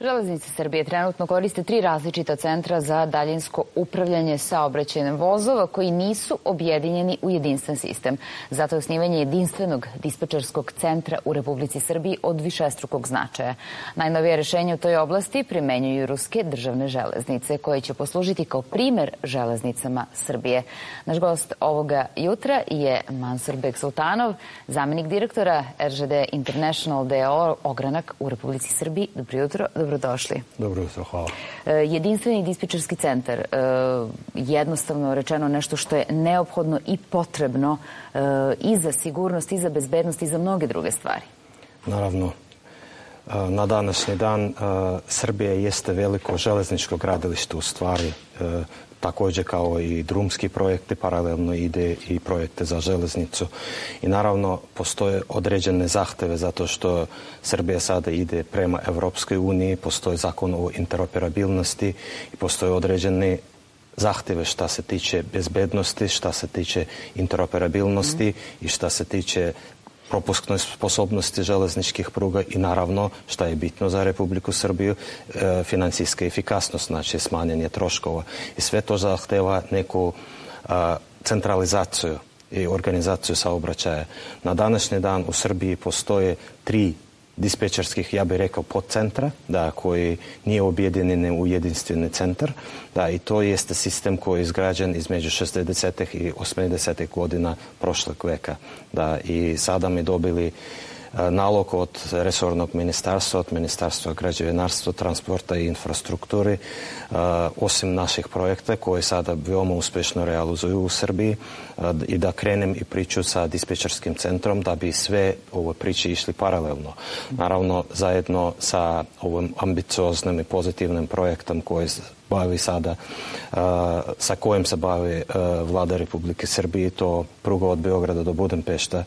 Železnice Srbije trenutno koriste tri različita centra za daljinsko upravljanje saobraćajem vozova koji nisu objedinjeni u jedinstven sistem. Zato je osnivanje jedinstvenog dispečerskog centra u Republici Srbiji od višestrukog značaja. Najnovije rešenje u toj oblasti primenjuju ruske državne železnice koje će poslužiti kao primer železnicama Srbije. Naš gost ovoga jutra je Mansur Bek Sultanov, zamenik direktora RŽD International DO Ogranak u Republici Srbiji. Dobro jutro, dobrodošli. Dobro jutro, hvala. E, jedinstveni dispečerski centar, e, jednostavno rečeno nešto što je neophodno i potrebno e, i za sigurnost, i za bezbednost, i za mnoge druge stvari. Naravno, na današnji dan Srbija jeste veliko železničko gradilište u stvari također kao i drumski projekte, paralelno ide i projekte za železnicu. I naravno postoje određene zahteve zato što Srbija sada ide prema Evropskoj uniji, postoji zakon o interoperabilnosti i postoje određene zahteve šta se tiče bezbednosti, šta se tiče interoperabilnosti mm. i šta se tiče propusknoj sposobnosti železničkih pruga i naravno, šta je bitno za Republiku Srbiju, e, financijska efikasnost, znači smanjenje troškova. I sve to zahteva neku a, centralizaciju i organizaciju saobraćaja. Na današnji dan u Srbiji postoje tri dispečerskih, ja bih rekao, podcentra, da, koji nije objedinjen u jedinstveni centar. Da, I to jeste sistem koji je izgrađen između 60. i 80. godina prošlog veka. Da, I sada mi dobili nalog od resornog ministarstva, od ministarstva građevinarstva, transporta i infrastrukturi, e, osim naših projekta koje sada veoma uspešno realizuju u Srbiji e, i da krenem i priču sa dispečarskim centrom da bi sve ove priče išli paralelno. Naravno, zajedno sa ovim ambicioznim i pozitivnim projektom koji bavi sada, sa kojim se bavi vlada Republike Srbije, to pruga od Beograda do Budimpešta,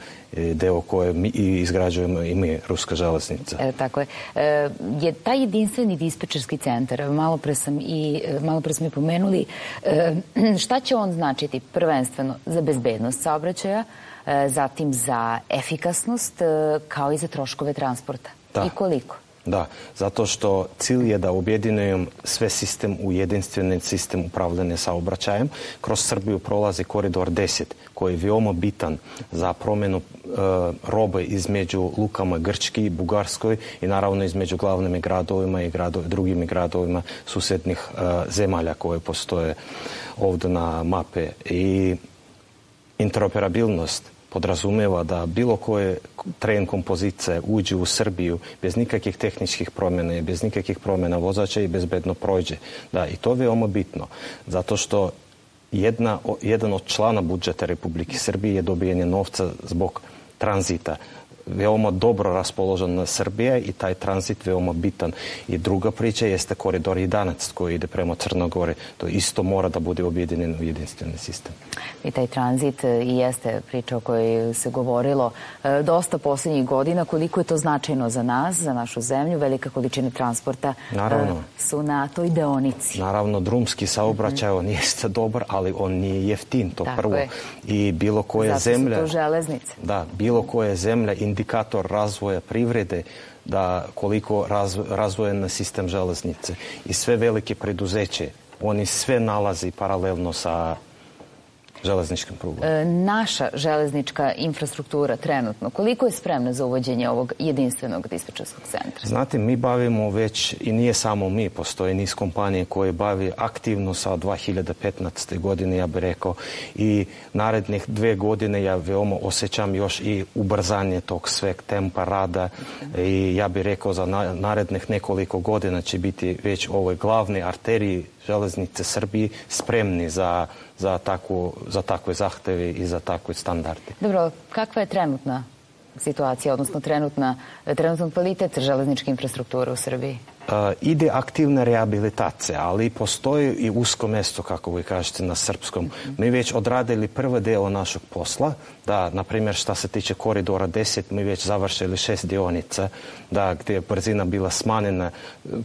deo koje mi izgrađujemo i mi, Ruska železnica. E, tako je. E, je taj jedinstveni dispečerski centar, malo pre sam i malo pre smo i pomenuli, e, šta će on značiti prvenstveno za bezbednost saobraćaja, e, zatim za efikasnost, e, kao i za troškove transporta? Da. I koliko? Da, zato što cilj je da objedinujem sve sistem u jedinstveni sistem upravljanja saobraćajem. Kroz Srbiju prolazi koridor 10 koji je veoma bitan za promjenu e, robe između lukama Grčki i Bugarskoj i naravno između glavnim gradovima i grado, drugim gradovima susednih e, zemalja koje postoje ovdje na mape. I interoperabilnost podrazumeva da bilo koje tren kompozice uđe u Srbiju bez nikakvih tehničkih promjena i bez nikakvih promjena vozača i bezbedno prođe. Da, i to je veoma bitno, zato što jedna, jedan od člana budžeta Republike Srbije je dobijenje novca zbog tranzita veoma dobro raspoložena Srbija i taj tranzit veoma bitan. I druga priča jeste koridor 11 koji ide prema Crnogore. To isto mora da bude objedinjen u jedinstveni sistem. I taj tranzit e, i jeste priča o kojoj se govorilo e, dosta posljednjih godina. Koliko je to značajno za nas, za našu zemlju? Velika količina transporta e, Naravno. su na toj deonici. Naravno, drumski saobraćaj, on jeste dobar, ali on nije jeftin, to Tako prvo. je. I bilo koje Zato zemlja... su to železnice. Da, bilo koje zemlja indikator razvoja privrede da koliko razvojen sistem železnice. I sve velike preduzeće oni sve nalazi paralelno sa železničkim prugom. E, naša železnička infrastruktura trenutno, koliko je spremna za uvođenje ovog jedinstvenog dispečarskog centra? Znate, mi bavimo već, i nije samo mi, postoje niz kompanije koje bavi aktivno sa 2015. godine, ja bih rekao, i narednih dve godine ja veoma osjećam još i ubrzanje tog sveg tempa rada i ja bih rekao za narednih nekoliko godina će biti već ovoj glavne arteriji železnice Srbije spremni za, za, za takve zahteve i za takve standarde. Dobro, kakva je trenutna situacija, odnosno trenutna, trenutno kvalitet železničke infrastrukture u Srbiji? Ide aktivna rehabilitacija, ali postoji i usko mesto, kako vi kažete, na srpskom. Mi već odradili prvi deo našeg posla, da, na primjer, šta se tiče koridora 10, mi već završili šest dionica, da, gdje je brzina bila smanjena,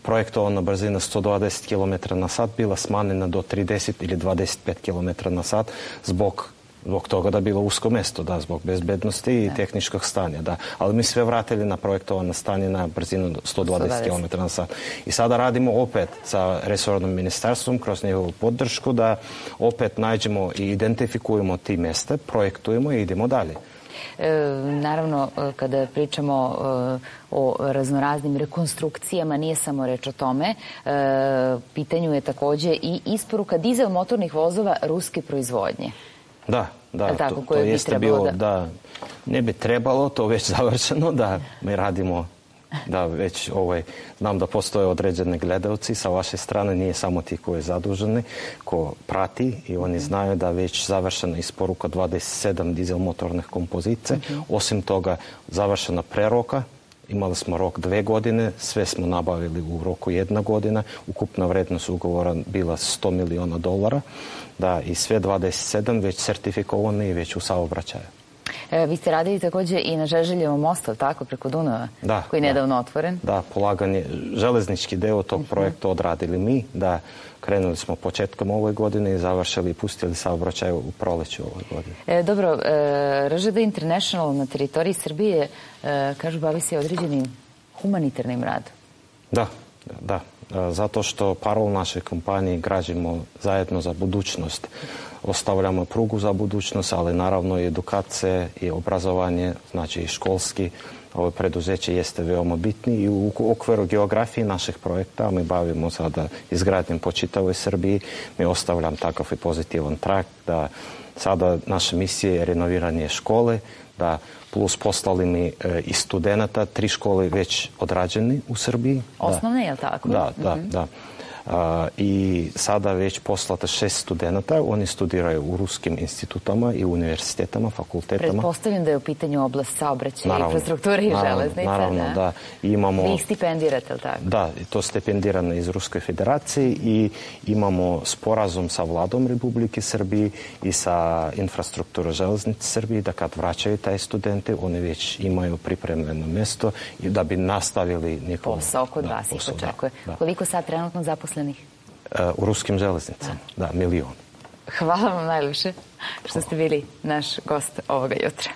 projektovana brzina 120 km na sat, bila smanjena do 30 ili 25 km na sat, zbog Zbog toga da bilo usko mesto, da, zbog bezbednosti i tehničkog stanja, da. Ali mi sve vratili na projektovano stanje na brzinu 120 km na sat. I sada radimo opet sa resornom ministarstvom kroz njegovu podršku da opet nađemo i identifikujemo ti mesta, projektujemo i idemo dalje. E, naravno, e, kada pričamo e, o raznoraznim rekonstrukcijama, nije samo reč o tome. Pitanju je takođe i isporuka dizel motornih vozova ruske proizvodnje. Da, da, tako, to, to jeste bilo, da... da, ne bi trebalo, to već završeno, da mi radimo da već ovaj, znam da postoje određene gledalci sa vaše strane, nije samo ti koji je zaduženi, ko prati i oni znaju da već završena isporuka 27 dizel motornih kompozice. Mm -hmm. Osim toga, završena preroka, imali smo rok dve godine, sve smo nabavili u roku jedna godina, ukupna vrednost ugovora bila 100 miliona dolara, da i sve 27 već sertifikovane i već u saobraćaju. E, vi ste radili takođe i na Žeželjevom mostu, tako, preko Dunava, da, koji je da. nedavno otvoren. Da, polaganje, železnički deo tog mhm. projekta odradili mi, da krenuli smo početkom ove godine i završili i pustili saobraćaj u proleću ove godine. E, dobro, e, RŽD International na teritoriji Srbije, e, kažu, bavi se određenim humanitarnim radom. Da, da. E, zato što parol našoj kompaniji građimo zajedno za budućnost ostavljamo prugu za budućnost, ali naravno i edukacije i obrazovanje, znači i školski, ovo preduzeće jeste veoma bitni i u okviru geografije naših projekta mi bavimo sada izgradnjem po čitavoj Srbiji. Mi ostavljam takav i pozitivan trak da sada naša misija je renoviranje škole, da plus poslali mi e, i studenta, tri škole već odrađeni u Srbiji. Osnovne, da. je li tako? Da, da, mm -hmm. da i sada već poslata šest studenta. Oni studiraju u ruskim institutama i univerzitetama, fakultetama. Pretpostavljam da je u pitanju oblast saobraćaja, infrastrukture i naravno, železnice. Naravno, da. da. imamo, Vi ih stipendirate, li tako? Da, to stipendirano iz Ruskoj federacije i imamo sporazum sa vladom Republike Srbije i sa infrastrukturom železnice Srbije da kad vraćaju taj studente, oni već imaju pripremljeno mesto i da bi nastavili njihov... Posao kod da, vas ih očekuje. Da, da. Koliko sad trenutno zaposlenih zaposlenih? E, u ruskim železnicama, da, da milion. Hvala vam najljepše što ste bili naš gost ovoga jutra.